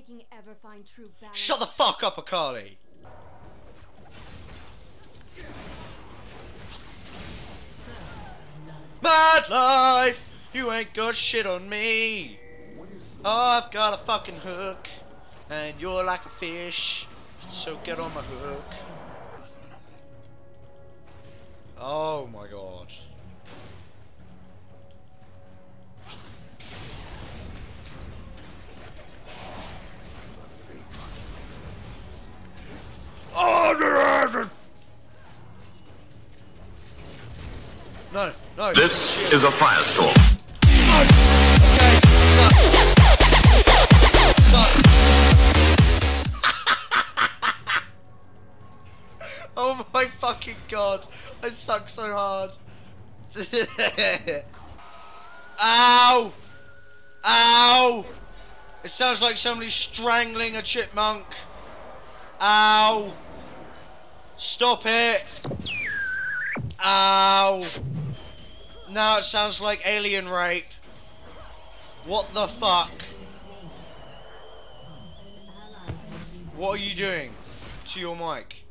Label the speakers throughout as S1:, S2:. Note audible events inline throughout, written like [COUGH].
S1: matchmaking ever find true balance?
S2: Shut the fuck up, Akali! Mad life! You ain't got shit on me! I've got a fucking hook, and you're like a fish, so get on my hook. Oh my god. No.
S3: This is a firestorm. [LAUGHS]
S2: oh my fucking god. I suck so hard. [LAUGHS] Ow! Ow! It sounds like somebody strangling a chipmunk. Ow! Stop it! Ow! Now it sounds like alien rape. What the fuck? What are you doing to your mic?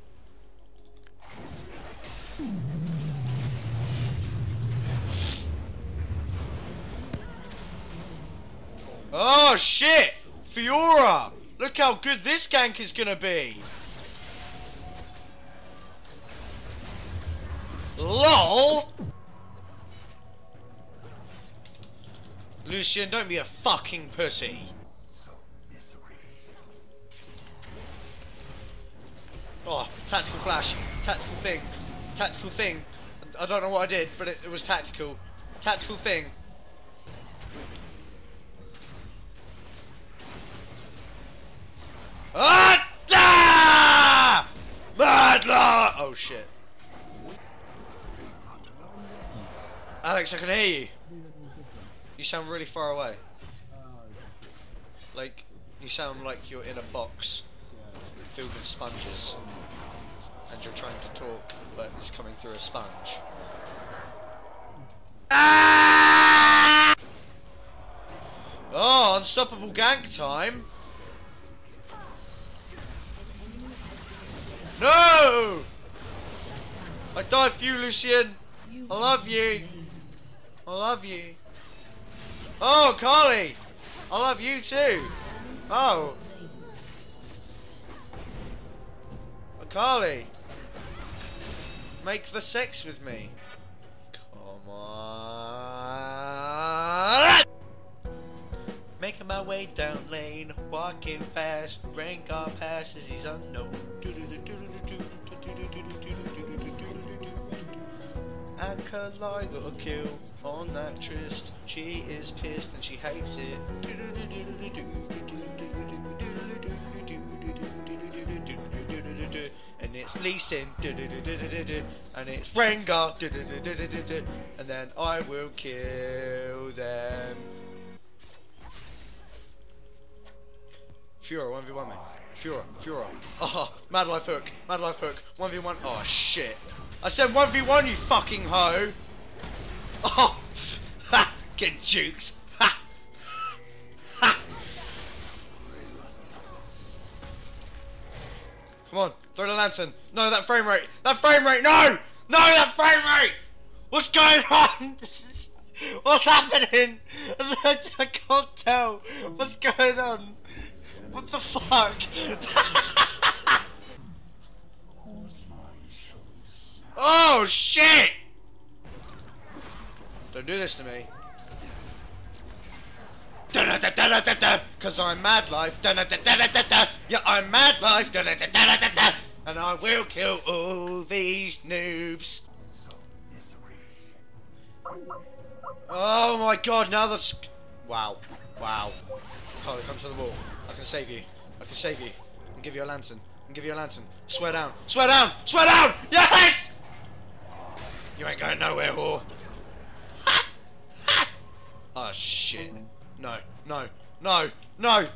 S2: Oh shit! Fiora! Look how good this gank is gonna be! LOL! Lucian, don't be a fucking pussy. Oh, tactical flash, tactical thing, tactical thing. I don't know what I did, but it, it was tactical. Tactical thing. Ah! Mad law! Oh shit. Alex, I can hear you. You sound really far away. Like, you sound like you're in a box filled with sponges. And you're trying to talk, but it's coming through a sponge. Ah! Oh, unstoppable gank time! No! I died for you, Lucian! I love you! I love you. Oh, Carly! I love you too! Oh! Carly! Make the sex with me. Come on! Making my way down lane, walking fast, Rengar passes, he's unknown. Kalai got a kill on that Trist. She is pissed and she hates it. And it's Lee Sin, and it's Rengar, and then I will kill them. Fiora, 1v1 me. Fiora, Fiora. Oh, Mad Life Hook, Mad Life Hook, 1v1. Oh shit. I said 1v1, you fucking hoe. Oh, [LAUGHS] ha, get juked. Ha, ha. Come on, throw the lantern. No, that frame rate. That frame rate. No, no, that frame rate. What's going on? [LAUGHS] What's happening? [LAUGHS] I can't tell. What's going on? What the fuck? Oh shit! Don't do this to me. Cause I'm mad life. Yeah, I'm mad life. And I will kill all these noobs. Oh my god, now that's... Wow. Wow. Carly, come to the wall. I can save you. I can save you. I can give you a lantern. I can give you a lantern. Swear down. Swear down! Swear down! Yes! You ain't going nowhere, whore. oh, shit. No, no, no, no!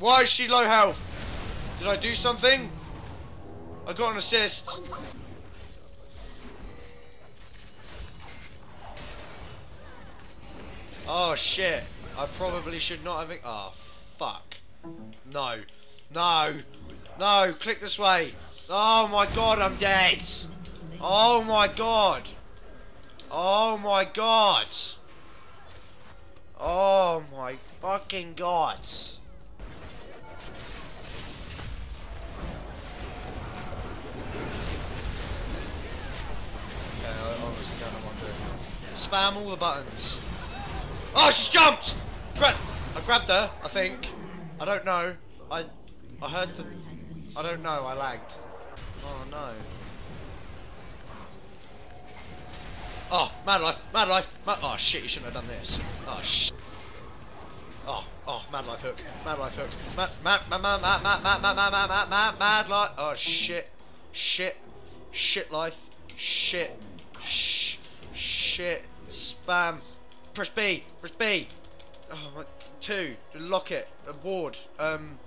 S2: Why is she low health? Did I do something? I got an assist. Oh shit. I probably should not have... Oh, fuck? No. No. No, click this way. Oh my god, I'm dead. Oh my god. Oh my god. Oh my fucking god. Okay, I doing. Spam all the buttons. Oh, she's jumped! Gra I grabbed her, I think. I don't know. I I heard the... I don't know, I lagged. Oh no. Oh, mad life, mad life, mad... Oh shit, you shouldn't have done this. Oh shit. Oh, oh, mad life hook, mad life hook, mad, mad, mad, mad, mad, mad, mad, mad, mad, mad, mad, mad, life. Oh shit, shit, shit life, shit, sh, shit, spam. Press B, press B. Oh my, two, lock it, ward. Um,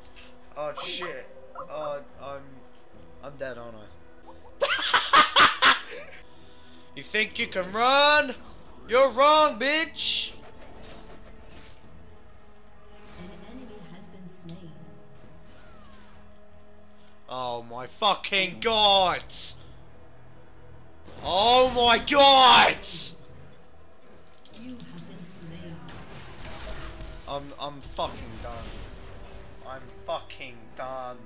S2: oh shit. Oh, I'm, I'm dead, aren't I? You think you can run? You're wrong, bitch. Oh my fucking god! Oh my god! I'm I'm fucking done. I'm fucking done.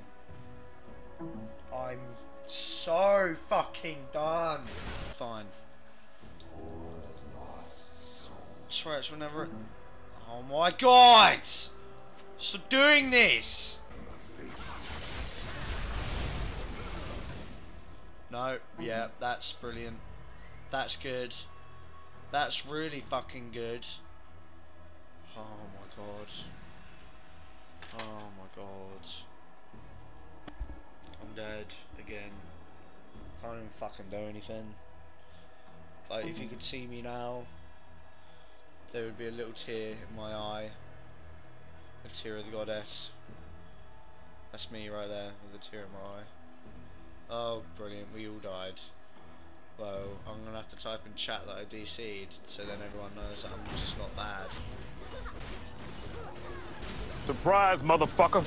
S2: I'm so fucking done. Fine. Swear it's whenever. Oh my god! Stop doing this! No, yeah, that's brilliant. That's good. That's really fucking good. Oh my god. Oh my god. I'm dead again. Can't even fucking do anything. Like if you could see me now, there would be a little tear in my eye. A tear of the goddess. That's me right there with a tear in my eye. Oh, brilliant, we all died. Well, I'm gonna have to type in chat that I DC'd so then everyone knows that I'm just not bad.
S4: Surprise, motherfucker.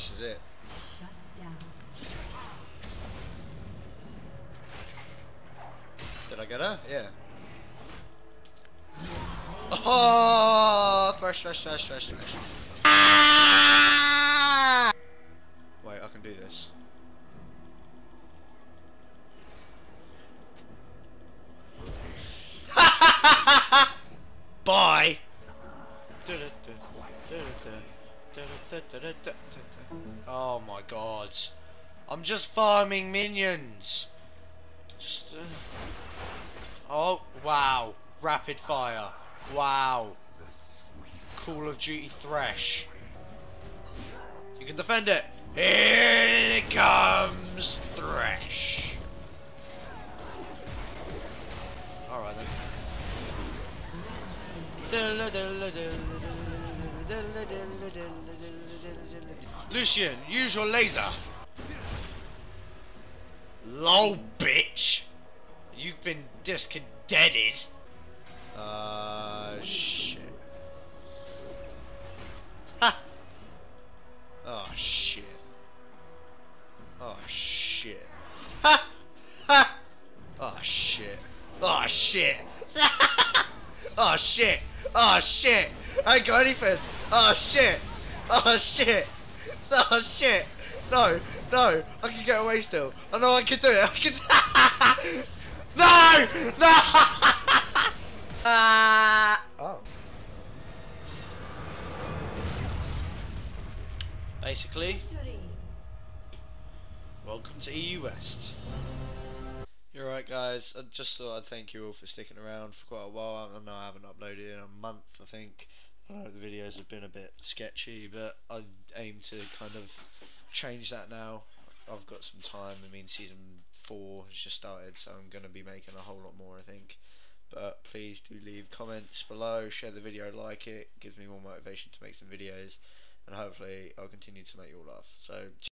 S2: flashes it. Did I get her? Yeah. Oh, Thresh, Thresh, Thresh, Thresh, Thresh. Wait, I can do this. [LAUGHS] Bye. Oh my god. I'm just farming minions. Just. Uh... Oh, wow. Rapid fire. Wow. Call of Duty Thresh. You can defend it. Here it comes Thresh. Alright then. Lucian, use your laser. Lol, bitch. You've been discadedded. Uh, shit. Ha! Oh, shit. Oh, shit. Ha! Ha! Oh, shit. Oh, shit. [LAUGHS] oh, shit. Oh, shit. I ain't got anything. Oh, shit. Oh, shit. [LAUGHS] Oh, shit. No, no. I can get away still. I know I can do it. I can... [LAUGHS] no! No! Ah! [LAUGHS] oh. Basically, welcome to EU West. You're right, guys. I just thought I'd thank you all for sticking around for quite a while. I know I haven't uploaded in a month, I think. Know the videos have been a bit sketchy, but I aim to kind of change that now. I've got some time. I mean, season four has just started, so I'm going to be making a whole lot more, I think. But please do leave comments below, share the video, like it, gives me more motivation to make some videos, and hopefully I'll continue to make you all laugh. So.